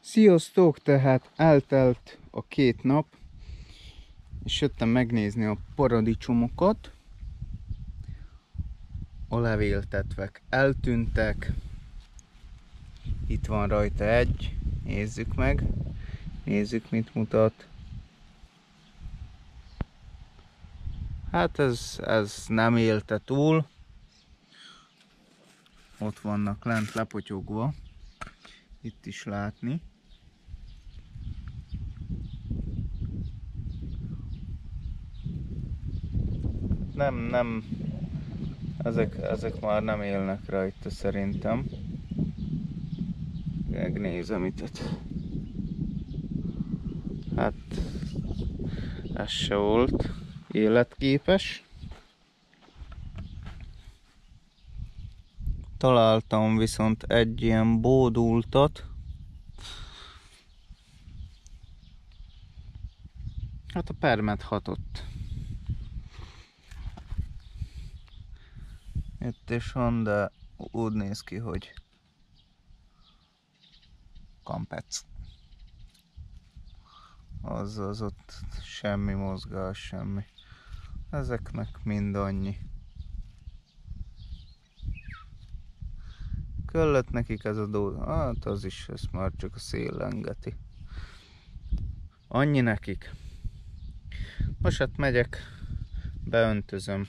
Sziasztok, tehát eltelt a két nap, és jöttem megnézni a paradicsomokat. A levéltetvek eltűntek. Itt van rajta egy, nézzük meg. Nézzük, mit mutat. Hát ez, ez nem élte túl. Ott vannak lent lepotyogva. Itt is látni. Nem, nem, ezek, ezek már nem élnek rajta szerintem. Megnézem itt. Hát ez se volt életképes. Találtam viszont egy ilyen bódultat. Hát a permet hatott. Itt is van, de úgy néz ki, hogy kampec. Az, az ott semmi mozgás, semmi. Ezeknek mind annyi. Kellett nekik ez a dó... Hát az is, ezt már csak a szél lengeti. Annyi nekik. Most hát megyek, beöntözöm.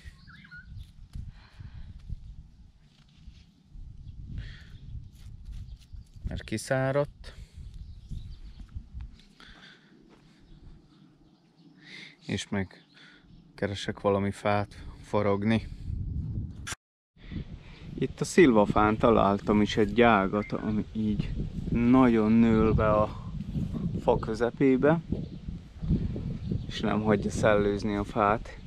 Mert kiszáradt. És meg keresek valami fát faragni. Itt a szilvafán találtam is egy gyágat, ami így nagyon nől be a fa közepébe, és nem hagyja szellőzni a fát.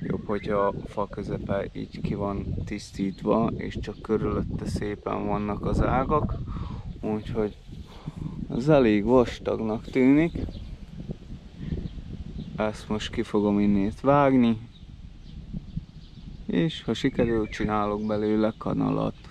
Jobb, hogyha a fa közepe így ki van tisztítva, és csak körülötte szépen vannak az ágak, úgyhogy ez elég vastagnak tűnik. Ezt most ki fogom innét vágni, és ha sikerül, csinálok belőle kanalat.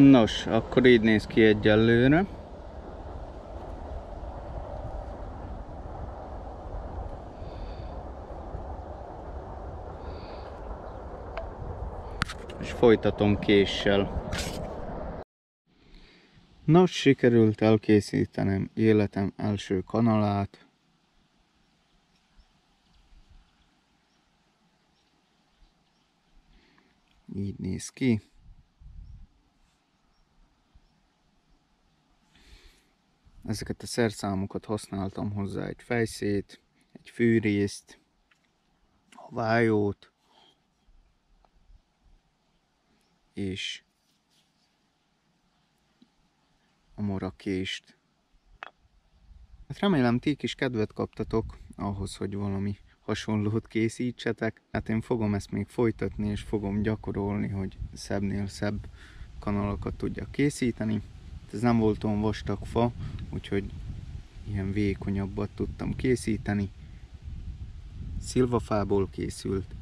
Nos, akkor így néz ki egyelőre. És folytatom késsel. Nos, sikerült elkészítenem életem első kanalát. Így néz ki. Ezeket a szerszámokat használtam hozzá egy fejszét, egy fűrészt, a vájót, és a morakést. Hát remélem ti is kedvet kaptatok ahhoz, hogy valami hasonlót készítsetek. Hát én fogom ezt még folytatni, és fogom gyakorolni, hogy szebbnél szebb kanalokat tudjak készíteni. Ez nem volt olyan vastag fa, úgyhogy ilyen vékonyabbat tudtam készíteni. Szilvafából készült.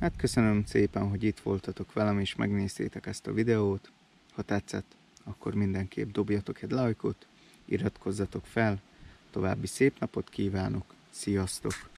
Hát köszönöm szépen, hogy itt voltatok velem és megnéztétek ezt a videót. Ha tetszett, akkor mindenképp dobjatok egy lájkot, iratkozzatok fel, további szép napot kívánok, sziasztok!